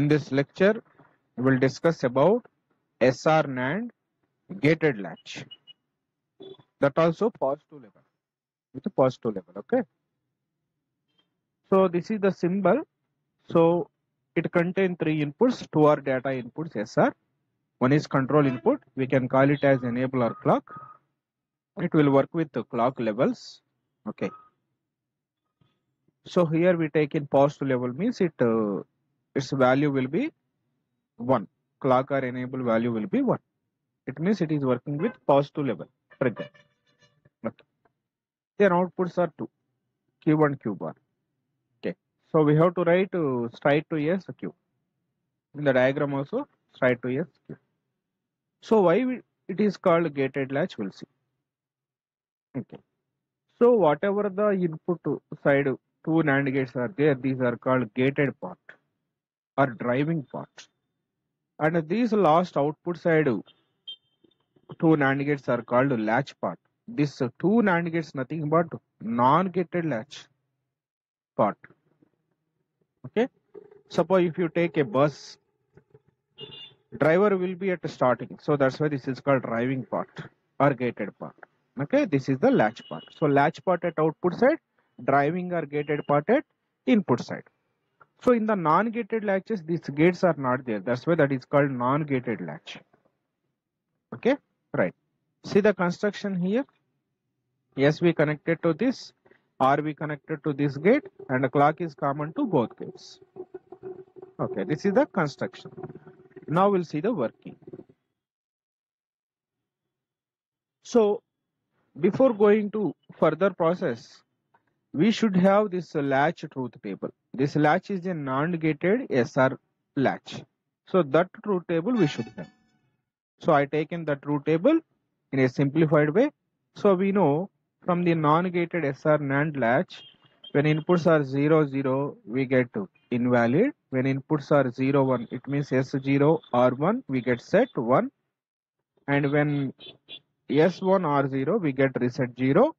In this lecture, we will discuss about SR NAND gated latch. That also positive level with a positive level. Okay. So this is the symbol. So it contains three inputs, two are data inputs SR. One is control input. We can call it as enable or clock. It will work with the clock levels. Okay. So here we take in positive level means it uh, its value will be 1 clock or enable value will be 1 it means it is working with positive level trigger. Okay. Their outputs are 2 q1 q bar okay. So we have to write uh, straight to yes q. In the diagram also straight to yes q. So why we, it is called gated latch we'll see. Okay. So whatever the input side two NAND gates are there these are called gated part or driving part and these last output side two NAND gates are called latch part. This two NAND gates nothing but non-gated latch part. Okay? Suppose if you take a bus driver will be at starting. So that's why this is called driving part or gated part. Okay? This is the latch part. So latch part at output side driving or gated part at input side so in the non-gated latches, these gates are not there. That's why that is called non-gated latch. Okay, right. See the construction here. Yes, we connected to this. Or we connected to this gate and the clock is common to both gates. Okay, this is the construction. Now we'll see the working. So before going to further process, we should have this latch truth table. This latch is a non-gated SR latch. So that truth table we should have. So I taken the truth table in a simplified way. So we know from the non-gated SR NAND latch, when inputs are 0, 0, we get invalid. When inputs are 0, 1, it means S0 or 1, we get set 1. And when S1 or 0, we get reset 0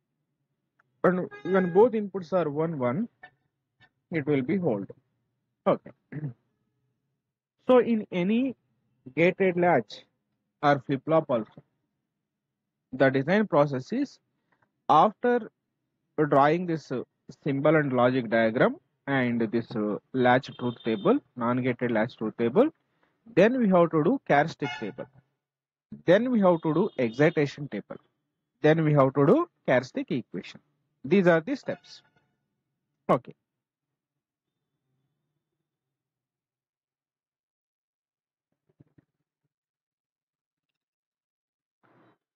and when both inputs are 1 1 it will be hold. Okay. So in any gated latch or flip flop also the design process is after drawing this symbol and logic diagram and this latch truth table non-gated latch truth table then we have to do characteristic table. Then we have to do excitation table. Then we have to do characteristic equation. These are the steps. Okay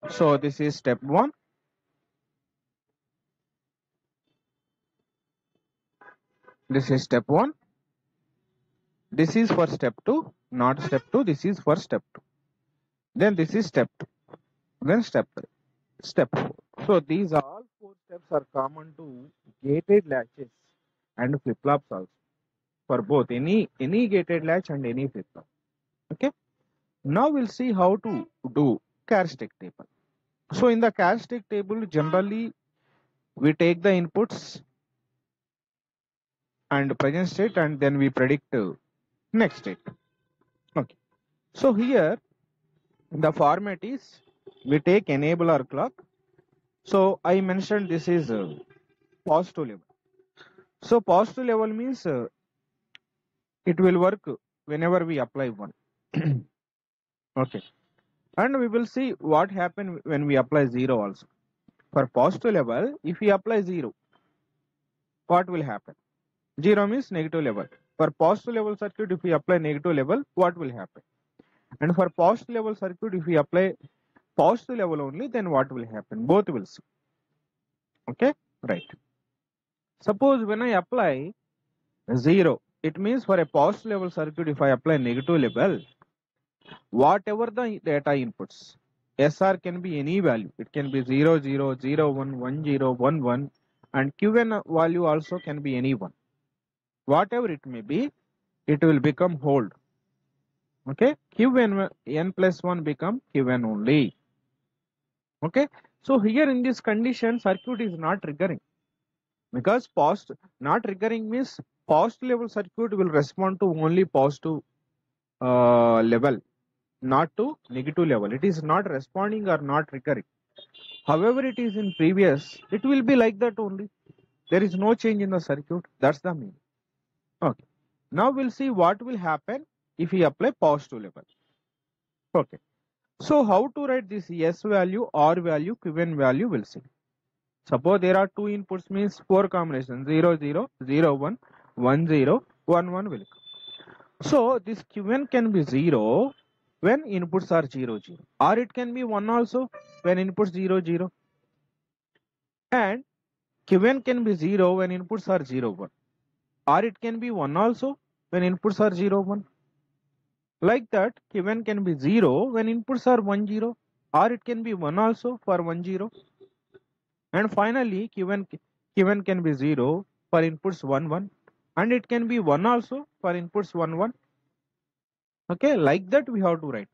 so this is step one. This is step one. This is for step two not step two. This is for step two. Then this is step two. Then step three. Step four. So these all four steps are common to gated latches and flip flops also. For both any any gated latch and any flip flop okay? Now we'll see how to do characteristic table so in the characteristic table generally we take the inputs and present state and then we predict next state. Okay. So here the format is we take enable or clock. So i mentioned this is uh, positive level. So positive level means uh, it will work whenever we apply one. Okay and we will see what happen when we apply zero also. For positive level if we apply zero what will happen? Zero means negative level. For positive level circuit if we apply negative level what will happen? And for positive level circuit if we apply positive level only then what will happen? Both will see. Okay? Right. Suppose when i apply zero it means for a positive level circuit if i apply negative level whatever the data inputs sr can be any value. It can be 0 0 0 1 1 0 1 1 and qn value also can be any one. Whatever it may be it will become hold. Okay? Qn n plus 1 become qn only. Okay? So here in this condition circuit is not triggering. Because post not triggering means post level circuit will respond to only positive uh, level, not to negative level. It is not responding or not recurring. However, it is in previous, it will be like that only. There is no change in the circuit. That's the meaning. Okay. Now we'll see what will happen if we apply positive level. Okay. So how to write this S value, R value, Qn value, we'll see. Suppose there are two inputs means four combinations 0, 0, 0, 1, 1, 0, 1, 1 will come. So this Qn can be 0 when inputs are 0, 0 or it can be 1 also when inputs 0, 0 and Qn can be 0 when inputs are 0, 1 or it can be 1 also when inputs are 0, 1. Like that Qn can be 0 when inputs are 1, 0 or it can be 1 also for 1, 0 and finally Qn, Qn can be 0 for inputs 1, 1 and it can be 1 also for inputs 1, 1 okay like that we have to write.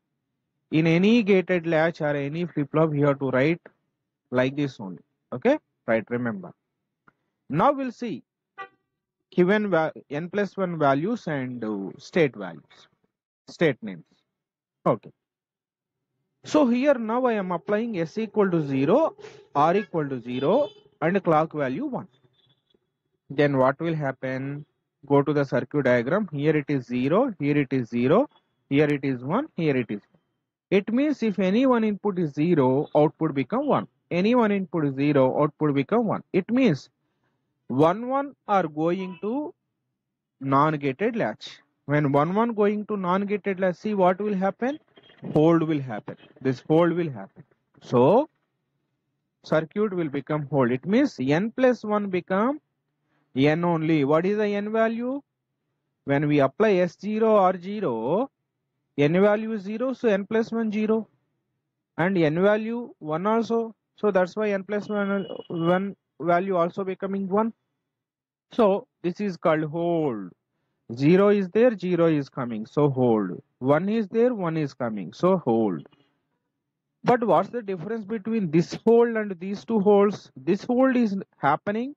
In any gated latch or any flip-flop we have to write like this only. Okay right remember. Now we'll see given n plus 1 values and uh, state values state names. Okay. So here now i am applying s equal to 0 r equal to 0 and clock value 1 then what will happen? Go to the circuit diagram. Here it is 0 here it is 0 here it is 1 here it is 1 it means if any one input is 0 output become 1 any one input is 0 output become 1 it means 1 1 are going to non-gated latch. When 1 1 going to non-gated latch see what will happen? Hold will happen. This hold will happen. So circuit will become hold. It means n plus 1 become n only. What is the n value? When we apply s0 or 0 n value is 0 so n plus 1 0 and n value 1 also so that's why n plus 1, 1 value also becoming 1 so this is called hold. 0 is there 0 is coming so hold. 1 is there 1 is coming so hold. But what's the difference between this hold and these two holds? This hold is happening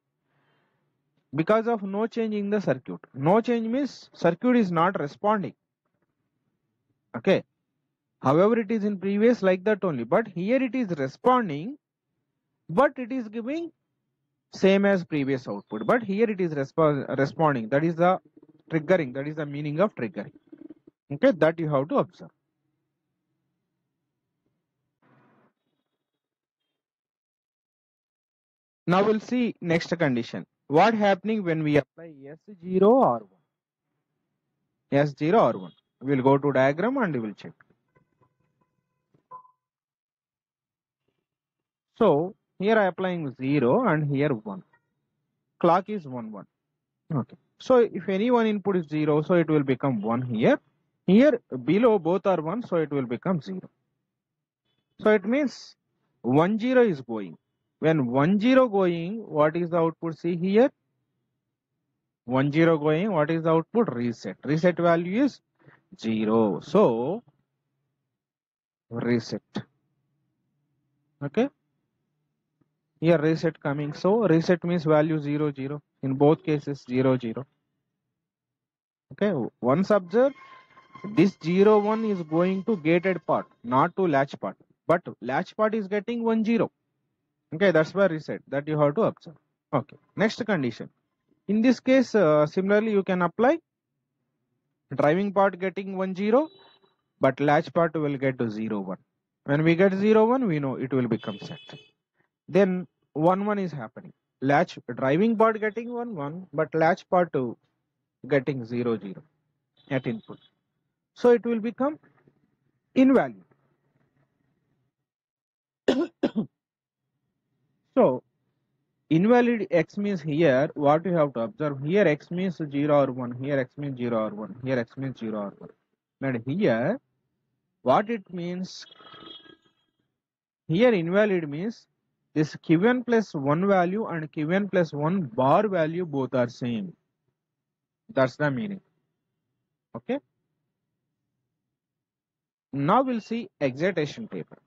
because of no change in the circuit. No change means circuit is not responding okay. However it is in previous like that only. But here it is responding but it is giving same as previous output. But here it is resp- responding. That is the triggering. That is the meaning of triggering. Okay that you have to observe. Now we'll see next condition. What happening when we apply s0 or 1 s0 or 1 we'll go to diagram and we will check. So here i applying 0 and here 1 clock is 1 1 okay. So if any one input is 0 so it will become 1 here. Here below both are 1 so it will become 0 so it means 1 0 is going. When 1 0 going what is the output see here? 1 0 going what is the output? Reset. Reset value is 0 so reset. Okay? Here reset coming. So reset means value 0 0 in both cases 0 0 okay? Once observe this 0 1 is going to gated part not to latch part. But latch part is getting 1 0 okay? That's why reset that you have to observe. Okay. Next condition. In this case uh, similarly you can apply driving part getting 1 0 but latch part will get to 0 1 when we get 0 1 we know it will become set. Then 1 1 is happening. Latch driving part getting 1 1 but latch part 2 getting 0 0 at input. So it will become invalid so invalid x means here what you have to observe here x means 0 or 1 here x means 0 or 1 here x means 0 or 1 and here what it means here invalid means this qn plus 1 value and qn plus 1 bar value both are same. That's the meaning. Okay? Now we'll see excitation table.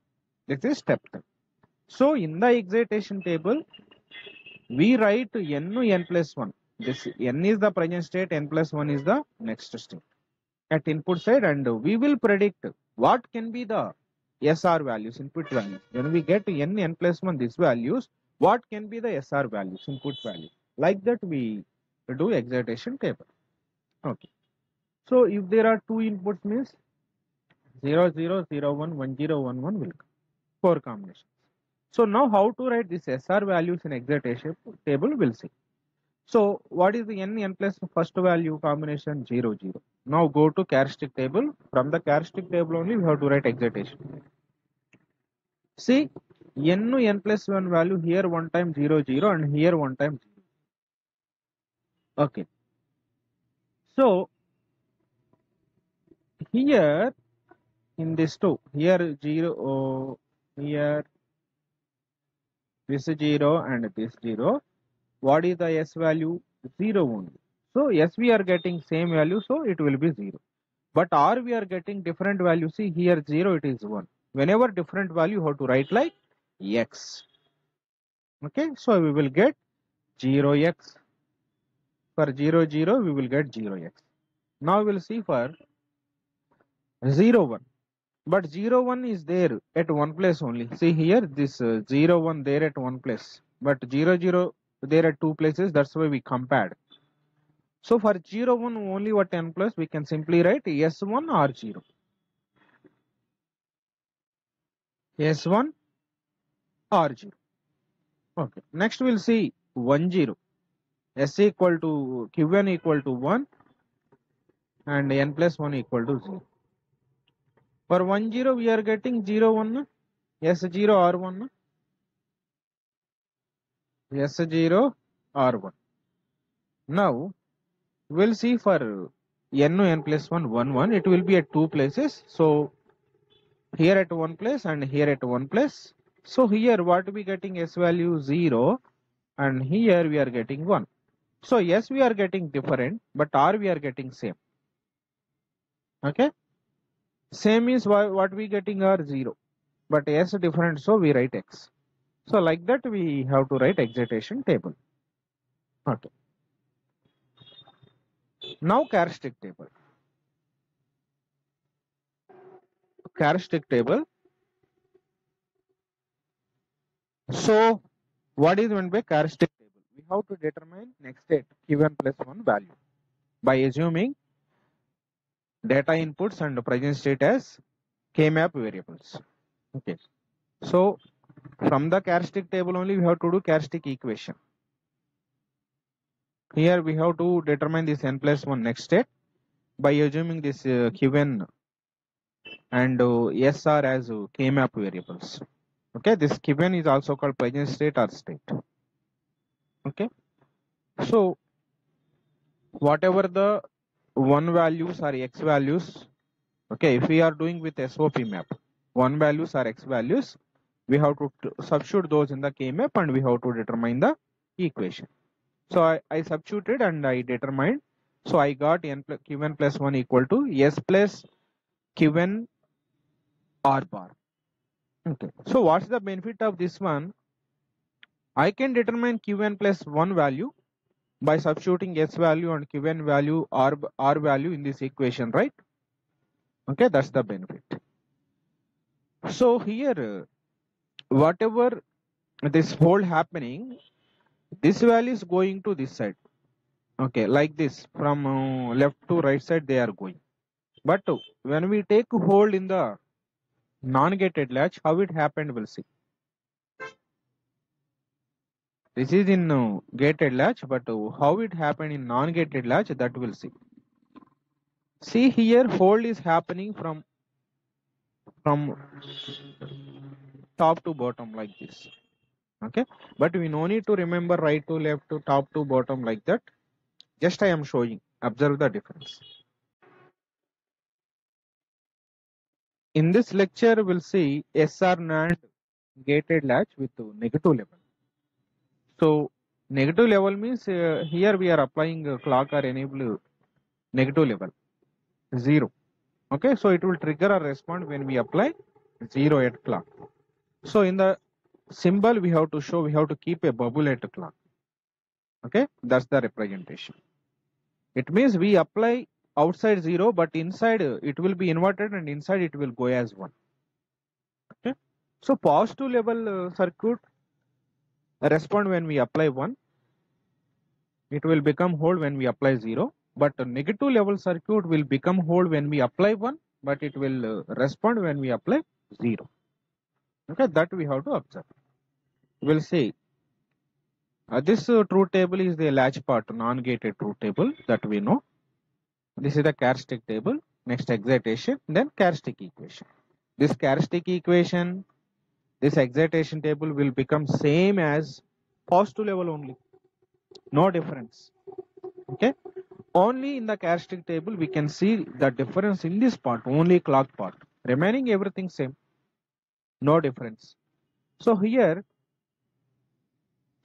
This is step 10 so in the excitation table we write n n plus 1 this n is the present state n plus 1 is the next state at input side and we will predict what can be the SR values, input values. When we get n, n plus 1, these values, what can be the SR values, input value. Like that we do excitation table. Okay. So if there are two inputs means 0, 0, 0, 1, 1, 0, 1, 1 will come. Four combinations. So now how to write this SR values in excitation table we'll see. So what is the n, n plus first value combination 0, 0. Now go to characteristic table. From the characteristic table only we have to write excitation. See n n plus 1 value here one time 0, 0 and here one time 0. Okay. So here in this two, here 0, oh, here this 0 and this 0 what is the s value? 0 only. So s we are getting same value so it will be 0 but r we are getting different value. See here 0 it is 1 whenever different value how to write like x. Okay so we will get 0x for 0 0 we will get 0x now we will see for 0 1 but 0 1 is there at one place only. See here this uh, 0 1 there at one place. But 0 0 there are two places that's why we compared. So for 0 1 only what n plus we can simply write s1 or 0 s1 or 0 okay next we'll see 1 0 s equal to qn equal to 1 and n plus 1 equal to 0 for 1 0 we are getting 0 1 s0 or 1 S0 R1. Now we'll see for n n plus 1 1 1 it will be at two places. So here at one place and here at one place. So here what we getting s value 0 and here we are getting 1. So yes we are getting different but r we are getting same. Okay. Same is what we getting are 0 but s different so we write x. So like that we have to write excitation table. Okay. Now characteristic table. Characteristic table. So what is meant by characteristic table? We have to determine next state q1 plus 1 value by assuming data inputs and present state as k-map variables. Okay. So from the characteristic table only we have to do characteristic equation. Here we have to determine this n plus 1 next state by assuming this uh, qn and uh, sr as uh, k-map variables. Okay, this qn is also called present state or state. Okay, so whatever the one values are x values, okay, if we are doing with SOP map, one values are x values, we have to substitute those in the k-map and we have to determine the equation. So I, I substituted and I determined. So I got n plus qn plus 1 equal to s plus qn r bar. Okay. So what's the benefit of this one? I can determine qn plus 1 value by substituting s value and given value r, r value in this equation, right? Okay, that's the benefit. So here whatever this fold happening this value is going to this side okay like this from uh, left to right side they are going but when we take hold in the non-gated latch how it happened we'll see this is in uh, gated latch but uh, how it happened in non-gated latch that we'll see. See here hold is happening from from top to bottom like this. Okay? But we no need to remember right to left to top to bottom like that. Just i am showing. Observe the difference. In this lecture we'll see sr nand gated latch with negative level so negative level means uh, here we are applying a clock or enable negative level zero okay so it will trigger a response when we apply zero at clock so in the symbol we have to show we have to keep a bubble at clock. Okay, that's the representation. It means we apply outside 0 but inside uh, it will be inverted and inside it will go as 1 okay so positive level uh, circuit respond when we apply 1 it will become hold when we apply 0 but a negative level circuit will become hold when we apply 1 but it will uh, respond when we apply 0 okay that we have to observe. We'll see. Uh, this uh, truth table is the latch part non-gated truth table that we know. This is the characteristic table next excitation then characteristic equation. This characteristic equation this excitation table will become same as positive level only. No difference. Okay? Only in the characteristic table we can see the difference in this part only clock part. Remaining everything same. No difference. So here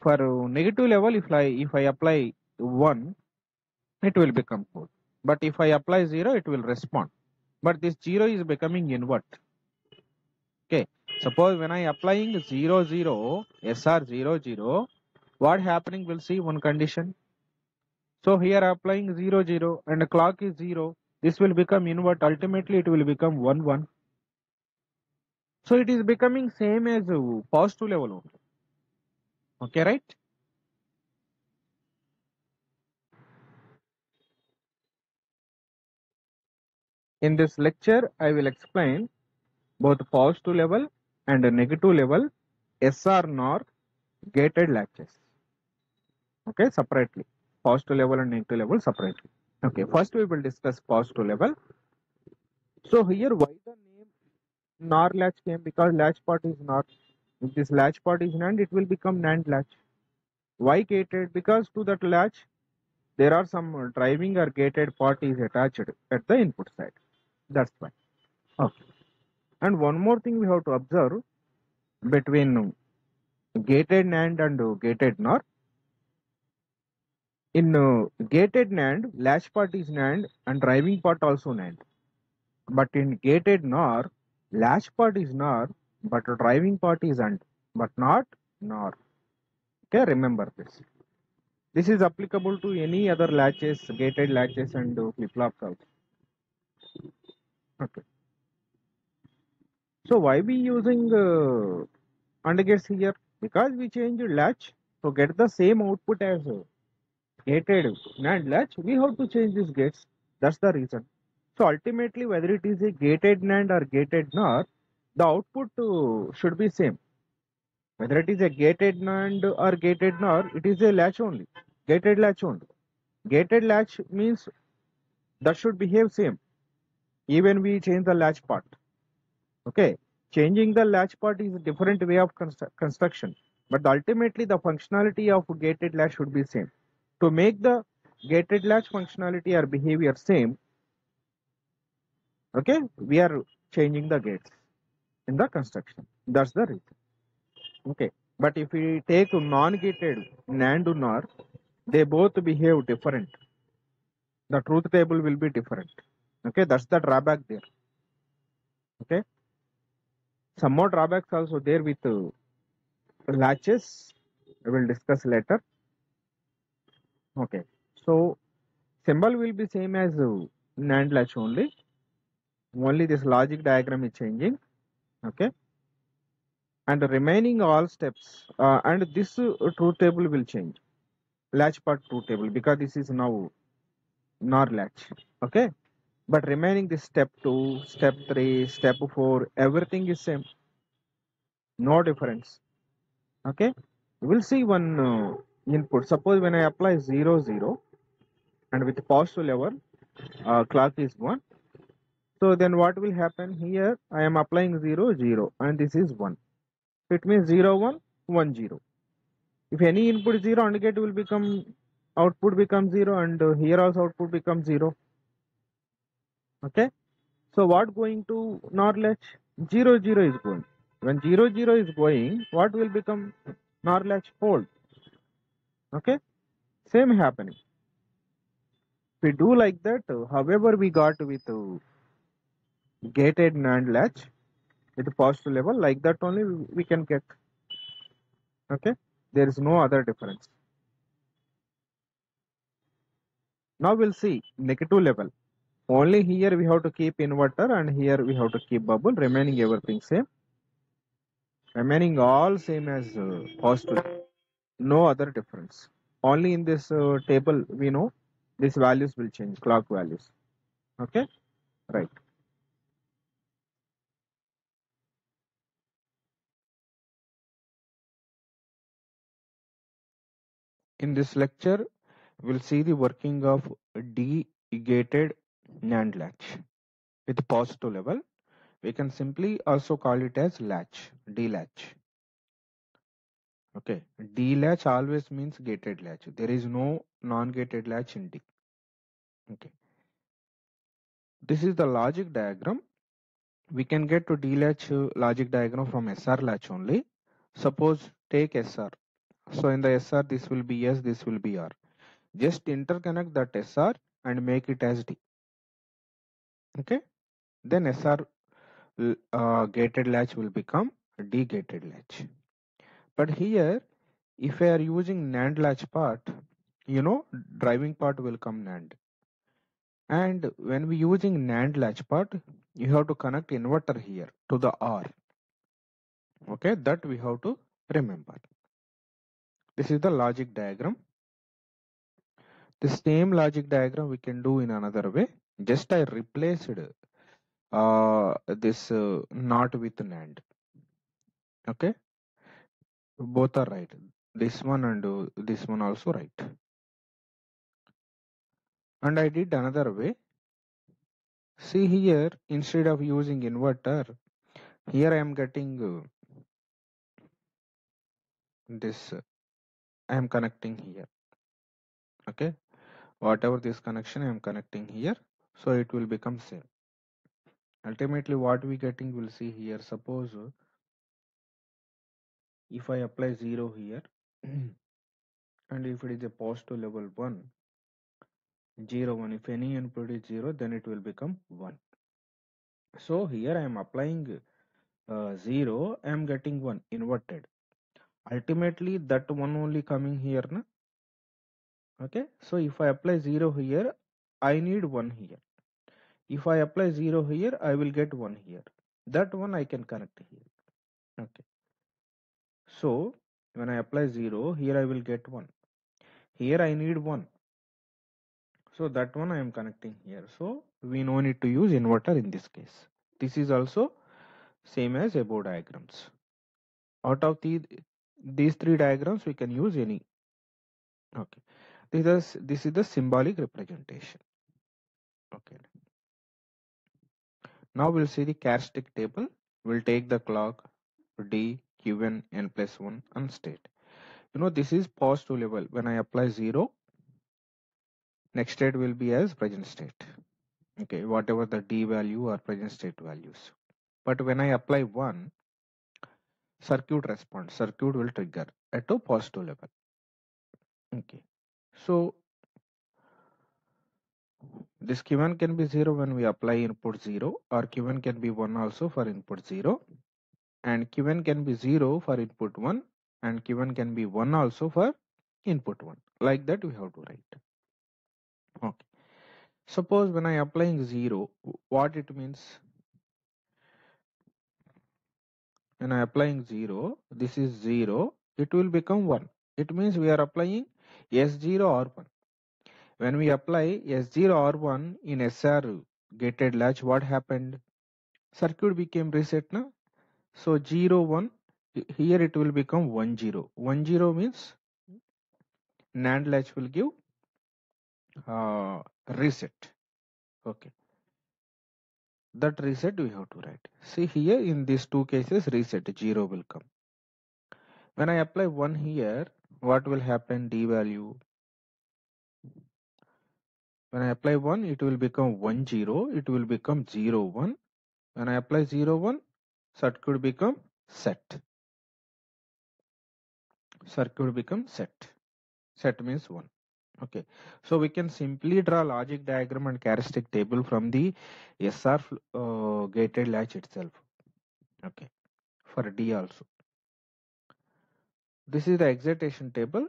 for negative level if i if i apply 1 it will become 4 but if i apply 0 it will respond. But this 0 is becoming invert okay suppose when i applying 0 0 sr 0 0 what happening will see one condition. So here applying 0 0 and clock is 0 this will become invert. Ultimately it will become 1 1 so it is becoming same as positive level only. Okay right? In this lecture i will explain both positive level and a negative level sr nor gated latches okay separately. Positive level and negative level separately. Okay first we will discuss positive level. So here why the name nor latch came? Because latch part is not if this latch part is NAND it will become NAND latch. Why gated? Because to that latch there are some driving or gated part is attached at the input side. That's why. Okay and one more thing we have to observe between gated NAND and gated NOR in uh, gated NAND, latch part is NAND and driving part also NAND. But in gated NOR, latch part is NOR, but driving part is AND, but not NOR. Okay, remember this. This is applicable to any other latches, gated latches and uh, flip-flop also. Okay. So why we using uh, AND gates here? Because we change latch to get the same output as uh, gated NAND latch, we have to change these gates. That's the reason. So ultimately, whether it is a gated NAND or gated NOR, the output uh, should be same. Whether it is a gated NAND or gated NOR, it is a latch only, gated latch only. Gated latch means that should behave same. Even we change the latch part. Okay, changing the latch part is a different way of constru- construction, but ultimately the functionality of gated latch should be same. To make the gated latch functionality or behavior same okay we are changing the gates in the construction. That's the reason. Okay. But if we take non-gated NAND or NOR they both behave different. The truth table will be different. Okay. That's the drawback there. Okay some more drawbacks also there with uh, latches we will discuss later Okay. So symbol will be same as uh, NAND latch only. Only this logic diagram is changing. Okay. And remaining all steps uh, and this uh, truth table will change. Latch part truth table because this is now NOR latch. Okay. But remaining this step 2, step 3, step 4, everything is same. No difference. Okay. We'll see one uh, input. Suppose when I apply 0, 0 and with positive level, uh, clock is 1. So then what will happen here? I am applying 0, 0 and this is 1. It means 0, 1, 1, 0. If any input 0 and gate will become, output becomes 0 and uh, here also output becomes 0. Okay. So what going to NOR latch? 0, 0 is going. When 0, 0 is going, what will become NOR latch? Hold okay same happening we do like that however we got with uh, gated NAND latch with positive level like that only we can get okay there is no other difference now we'll see negative level Only here we have to keep inverter and here we have to keep bubble. Remaining everything same. Remaining all same as uh, positive. No other difference. Only in this uh, table we know these values will change, clock values. Okay, right. In this lecture, we'll see the working of D-gated NAND latch with positive level. We can simply also call it as latch, D-latch. Okay, D-latch always means gated latch. There is no non-gated latch in D. Okay. This is the logic diagram. We can get to D-latch uh, logic diagram from SR latch only. Suppose take SR. So in the SR, this will be S, this will be R. Just interconnect that SR and make it as D. Okay. Then SR uh, gated latch will become D gated latch. But here, if I are using NAND latch part, you know, driving part will come NAND. And when we using NAND latch part, you have to connect inverter here to the R. Okay, that we have to remember. This is the logic diagram. The same logic diagram we can do in another way. Just I replaced uh, this uh, not with an NAND. Okay, both are right. This one and uh, this one also right. And I did another way. See here, instead of using inverter, here I am getting uh, this. I am connecting here. Okay, whatever this connection I am connecting here, so it will become same. Ultimately, what we getting will see here. Suppose if I apply 0 here and if it is a positive level 1 0 1 if any input is 0 then it will become 1 so here I am applying uh, 0 I am getting 1 inverted ultimately that one only coming here na? okay so if I apply 0 here I need 1 here. If I apply 0 here I will get 1 here. That one I can connect here. Okay. So when I apply 0 here I will get 1 here I need 1 so that one I am connecting here. So we no need to use inverter in this case. This is also same as above diagrams. Out of the these three diagrams we can use any. Okay. This is this is the symbolic representation okay. Now we'll see the characteristic table. We'll take the clock d qn n plus 1 and state. You know this is positive level. When i apply 0 next state will be as present state. Okay whatever the d value or present state values. But when i apply 1 circuit response circuit will trigger at a positive level. Okay. So this q1 can be 0 when we apply input 0 or q1 can be 1 also for input 0 and q1 can be 0 for input 1 and q1 can be 1 also for input 1 like that we have to write. Okay. Suppose when i applying 0 what it means? When i applying 0 this is 0 it will become 1 it means we are applying s0 or 1 when we apply s0 or 1 in sr gated latch what happened? Circuit became reset now so 0 1 here it will become 1 0 1 0 means NAND latch will give uh, reset. Okay. That reset we have to write. See here in these two cases reset 0 will come. When I apply 1 here what will happen? D value when I apply 1 it will become 1 0 it will become 0 1 when I apply 0 1 circuit become set. Circuit become set. Set means 1 okay. So we can simply draw logic diagram and characteristic table from the SR uh, gated latch itself. Okay. For D also. This is the excitation table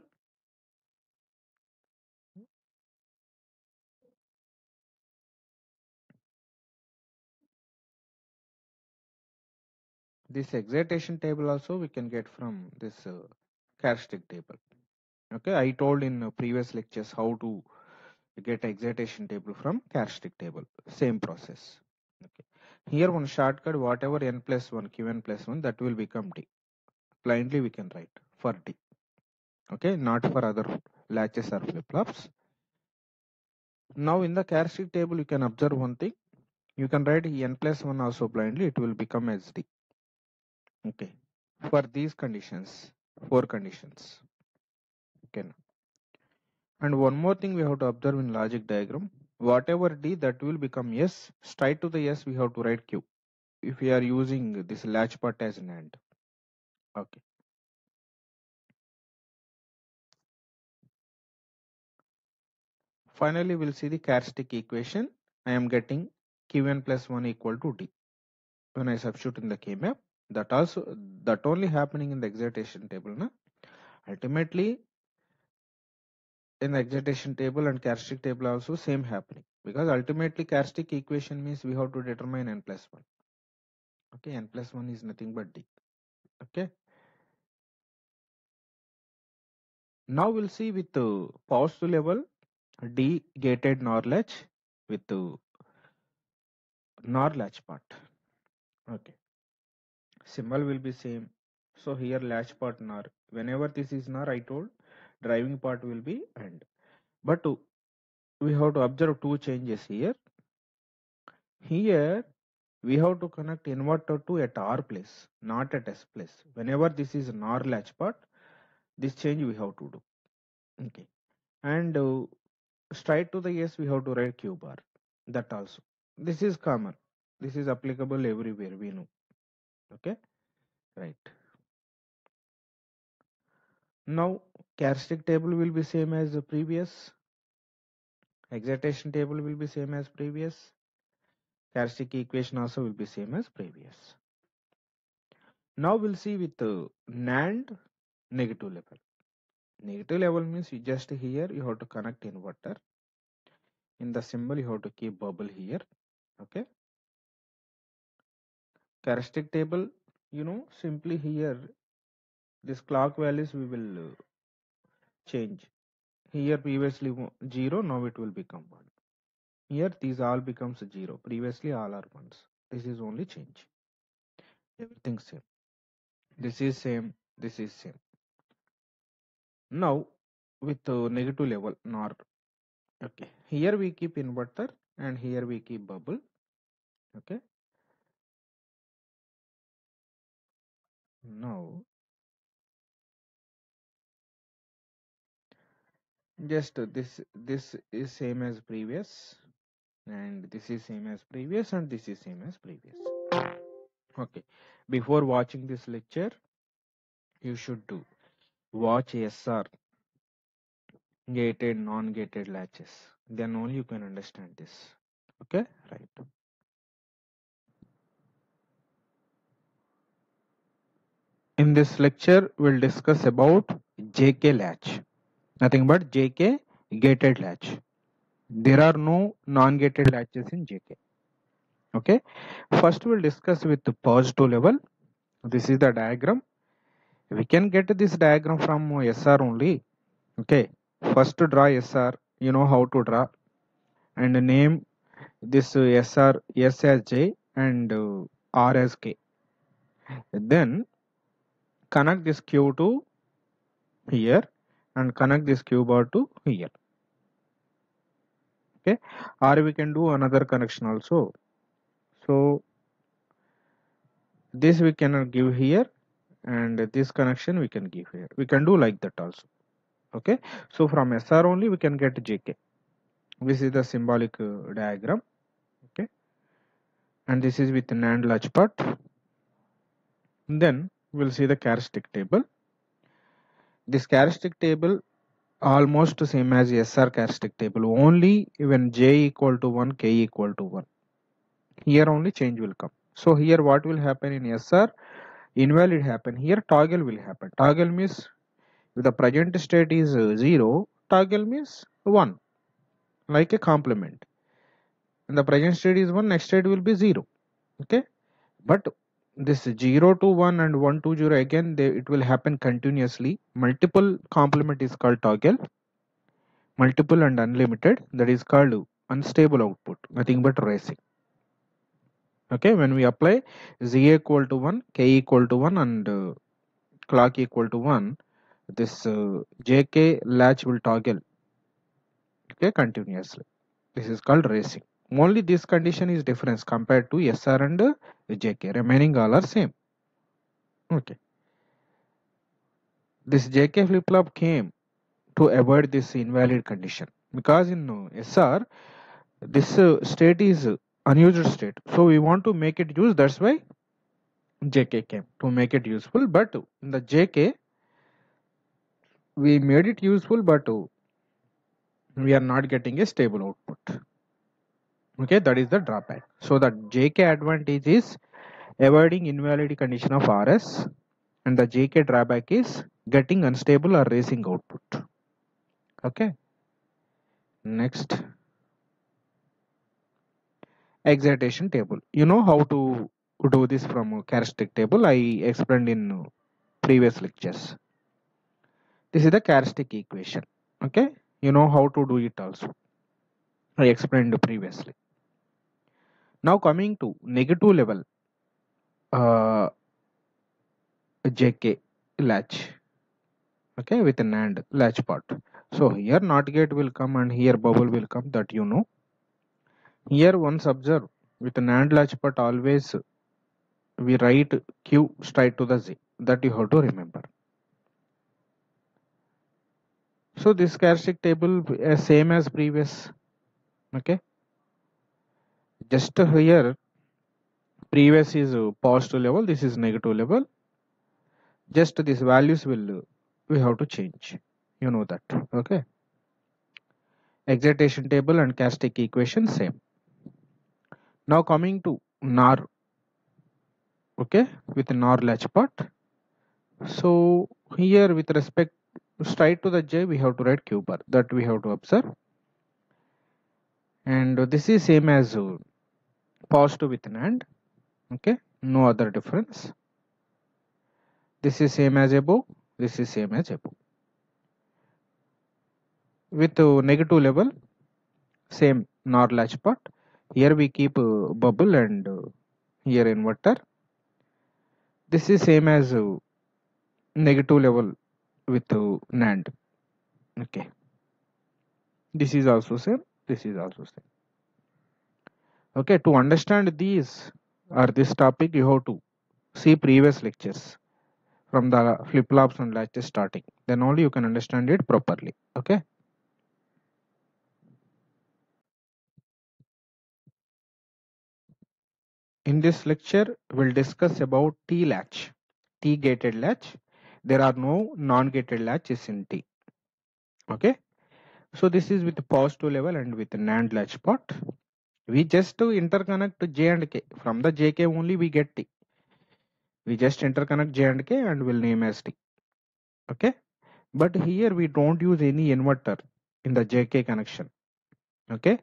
this excitation table also we can get from this uh, characteristic table. Okay i told in uh, previous lectures how to get excitation table from characteristic table same process. Okay here one shortcut whatever n plus 1 qn plus 1 that will become d. Blindly we can write for d. Okay not for other latches or flip-flops. Now in the characteristic table you can observe one thing. You can write n plus 1 also blindly it will become as d okay. For these conditions four conditions. Okay. And one more thing we have to observe in logic diagram. Whatever d that will become yes straight to the yes we have to write q. If we are using this latch part as NAND. Okay. Finally we'll see the characteristic equation. I am getting qn plus 1 equal to d. When i substitute in the k map that also that only happening in the excitation table na? ultimately in the excitation table and characteristic table also same happening. Because ultimately characteristic equation means we have to determine n plus 1 okay n plus 1 is nothing but d. Okay? Now we'll see with the uh, positive level d gated nor latch with the nor latch part. Okay symbol will be same. So here latch part nor whenever this is nor i told driving part will be and but we have to observe two changes here. Here we have to connect inverter to at r place not at s place. Whenever this is nor latch part this change we have to do. Okay. And uh, straight to the s we have to write q bar. That also. This is common. This is applicable everywhere we know okay? Right. Now characteristic table will be same as the previous. Excitation table will be same as previous. Characteristic equation also will be same as previous. Now we'll see with the NAND negative level. Negative level means you just here you have to connect inverter. In the symbol you have to keep bubble here. Okay characteristic table you know simply here this clock values we will uh, change. Here previously 0 now it will become 1 here these all becomes 0 previously all are ones. This is only change. Everything same. This is same. This is same. Now with the negative level nor okay. Here we keep inverter and here we keep bubble okay now just this this is same as previous and this is same as previous and this is same as previous. Okay. Before watching this lecture you should do watch SR gated non-gated latches. Then only you can understand this. Okay? Right in this lecture we'll discuss about JK latch nothing but JK gated latch. There are no non-gated latches in JK. Okay. First we'll discuss with the positive level. This is the diagram. We can get this diagram from SR only. Okay. First draw SR. You know how to draw. And name this SR S as J and R as K. Then connect this Q to here and connect this q bar to here. Okay? Or we can do another connection also. So this we cannot give here and this connection we can give here. We can do like that also. Okay? So from sr only we can get jk this is the symbolic uh, diagram. Okay? And this is with NAND latch part. Then we'll see the characteristic table. This characteristic table almost the same as SR characteristic table only when j equal to 1 k equal to 1 here only change will come. So here what will happen in SR invalid happen here toggle will happen. Toggle means if the present state is uh, 0 toggle means 1 like a complement. And the present state is 1 next state will be 0 okay? But this 0 to 1 and 1 to 0 again they, it will happen continuously. Multiple complement is called toggle. Multiple and unlimited that is called unstable output nothing but racing. Okay when we apply j equal to 1 k equal to 1 and uh, clock equal to 1 this uh, jk latch will toggle. Okay continuously. This is called racing only this condition is difference compared to sr and jk remaining all are same. Okay. This jk flip flop came to avoid this invalid condition. Because in sr this uh, state is unused state. So we want to make it use that's why jk came to make it useful. But in the jk we made it useful. But we are not getting a stable output okay that is the drawback. So the jk advantage is avoiding invalid condition of rs and the jk drawback is getting unstable or racing output. Okay. Next. Excitation table. You know how to do this from a characteristic table? I explained in previous lectures. This is the characteristic equation. Okay? You know how to do it also. I explained previously now coming to negative level uh, jk latch okay with an and latch part. So here not gate will come and here bubble will come that you know. Here once observe with an AND latch part always we write Q straight to the J that you have to remember. So this characteristic table is same as previous okay just here previous is positive level this is negative level. Just these values will we have to change. You know that okay? Excitation table and characteristic equation same. Now coming to NOR okay? With NOR latch part. So here with respect straight to the J we have to write Q bar. That we have to observe. And this is same as positive with an AND okay no other difference. This is same as above this is same as above. With uh, negative level same NOR latch part. Here we keep uh, bubble and uh, here inverter. This is same as uh, negative level with uh, NAND okay. This is also same this is also same okay to understand these or this topic you have to see previous lectures from the flip-flops and latches starting then only you can understand it properly okay In this lecture, we'll discuss about T-latch, T-gated latch. There are no non-gated latches in T. Okay. So this is with positive level and with NAND latch part. We just to interconnect to J and K. From the JK only we get T. We just interconnect J and K and we'll name as T. Okay. But here we don't use any inverter in the JK connection. Okay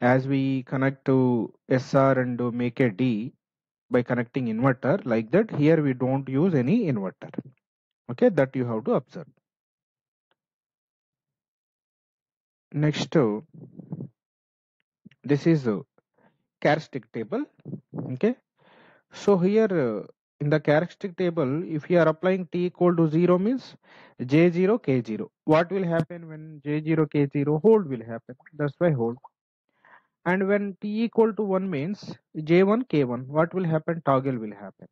as we connect to SR and make a D by connecting inverter like that here we don't use any inverter okay that you have to observe next uh, this is a characteristic table okay? So here uh, in the characteristic table if you are applying t equal to 0 means j0 k0 what will happen when j0 k0 hold will happen? That's why hold. And when t equal to 1 means j1 k1 what will happen? Toggle will happen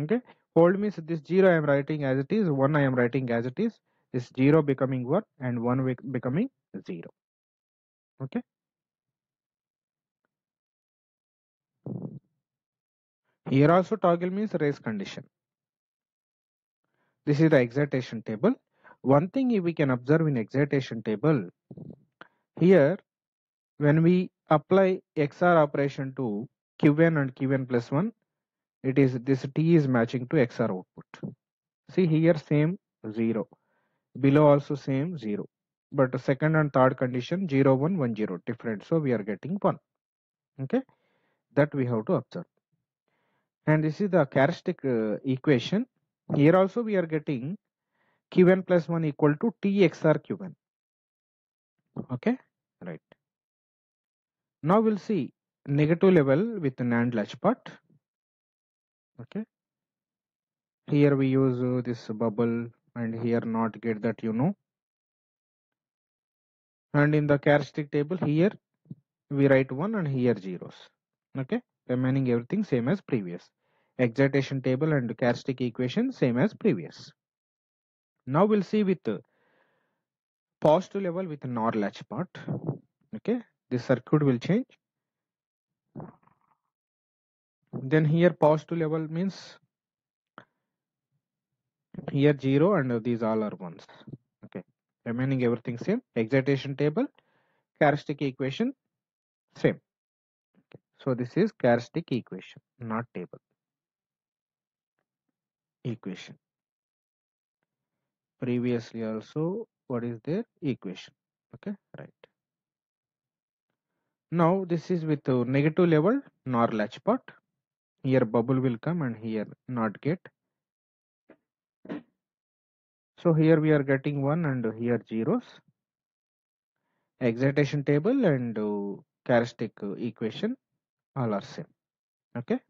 okay? Hold means this 0 i am writing as it is 1 i am writing as it is. This 0 becoming 1 and 1 becoming 0 okay here also toggle means race condition. This is the excitation table. One thing we can observe in excitation table here when we apply XOR operation to Qn and Qn plus 1 it is this T is matching to XOR output. See here same 0 below also same 0 but second and third condition 0 1 1 0 different. So we are getting 1 okay? That we have to observe and this is the characteristic uh, equation. Here also we are getting qn plus 1 1 equal to t XOR qn okay? Right. Now we'll see negative level with NAND latch part. Okay? Here we use uh, this bubble and here not gate that you know. And in the characteristic table here we write 1 and here zeros. Okay remaining everything same as previous. Excitation table and characteristic equation same as previous. Now we'll see with the positive level with NOR latch part. Okay this circuit will change. Then here positive level means here 0 and these all are ones. Okay remaining everything same. Excitation table characteristic equation same. So this is characteristic equation not table. Equation. Previously also what is their equation. Okay right. Now this is with negative level nor latch part. Here bubble will come and here not gate. So here we are getting 1 and here zeros. Excitation table and uh, characteristic uh, equation same okay